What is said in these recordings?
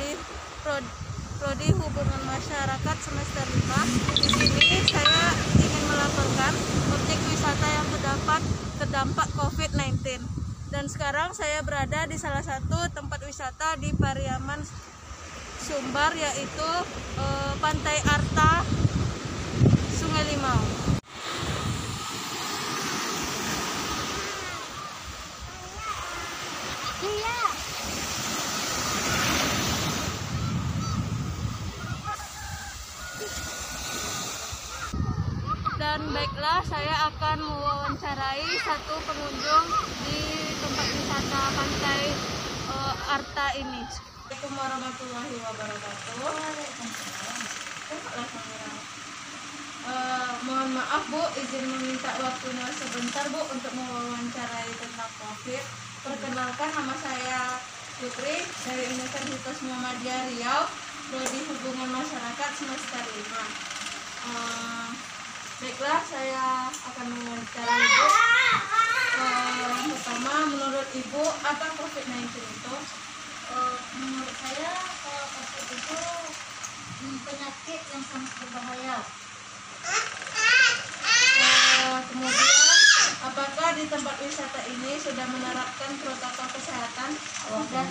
Prodi Prodi, Prodi Hubungan Masyarakat semester 5. Di sini saya ingin melaporkan objek wisata yang terdapat terdampak COVID-19. Dan sekarang saya berada di salah satu tempat wisata di Pariaman Sumbar yaitu eh, Pantai Dan baiklah, saya akan mewawancarai satu pengunjung di tempat wisata pantai eh, Arta ini. Assalamualaikum warahmatullahi wabarakatuh. Eh, mohon maaf Bu, izin meminta waktunya sebentar Bu untuk mewawancarai tentang COVID. Perkenalkan nama saya Putri dari Universitas Muhammadiyah Riau, Prodi Hubungan Masyarakat semester 5. Eh, baiklah, saya akan mewawancarai Ibu. Eh, pertama, menurut Ibu, apa COVID-19 itu? Eh, menurut saya kalau COVID itu penyakit yang sangat berbahaya. Eh, kemudian, apakah di tempat wisata ini sudah menerapkan protokol kesehatan? Dan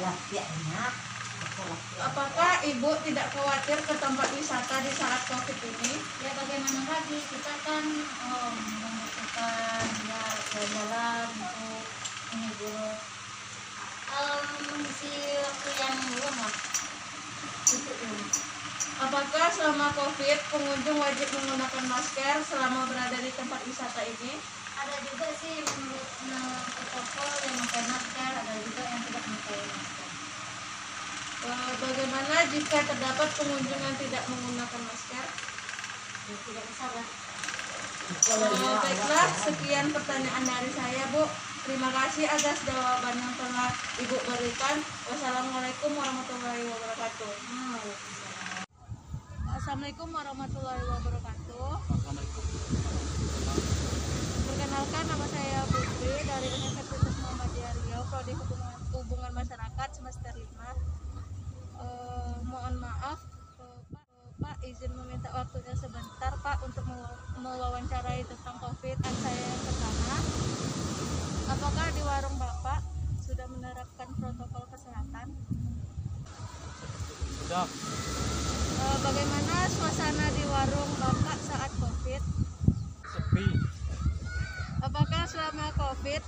apakah ibu tidak khawatir ke tempat wisata di saat covid ini? Ya bagaimana lagi kita kan oh, membutuhkan ya jalan untuk menghibur um, mengisi waktu yang luang lah. Itu dulu. Apakah selama covid pengunjung wajib menggunakan masker selama berada di tempat wisata ini? Ada juga sih menurut menurut protokol yang memakai masker, ada juga yang tidak memakai masker. Eh, bagaimana jika terdapat pengunjung yang tidak menggunakan masker? Eh, baiklah, sekian pertanyaan dari saya, Bu. Terima kasih atas jawaban yang telah Ibu berikan. Wassalamualaikum warahmatullahi wabarakatuh. Assalamualaikum warahmatullahi wabarakatuh. Perkenalkan nama saya Putri dari Universitas Muhammadiyah Riau, Prodi Hubungan, Hubungan Masyarakat semester 5. Eh, mohon maaf eh, Pak, Eh, Pak izin meminta waktunya sebentar Pak untuk mewa- mewawancarai tentang COVID dan saya yang pertama. Apakah di warung Bapak sudah menerapkan protokol kesehatan? Sudah, Eh, bagaimana suasana di warung Bapak saat COVID? sepi. Apakah selama COVID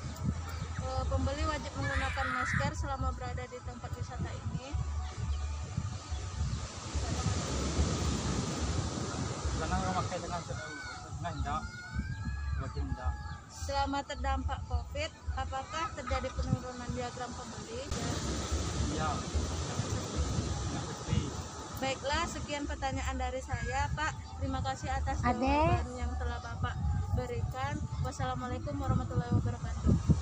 eh, pembeli wajib menggunakan masker selama berada di tempat wisata ini? Selama terdampak COVID, apakah terjadi penurunan diagram pembeli? Iya, sepi. Baiklah, sekian pertanyaan dari saya, Pak. Terima kasih atas jawaban yang telah Bapak berikan. Wassalamualaikum warahmatullahi wabarakatuh.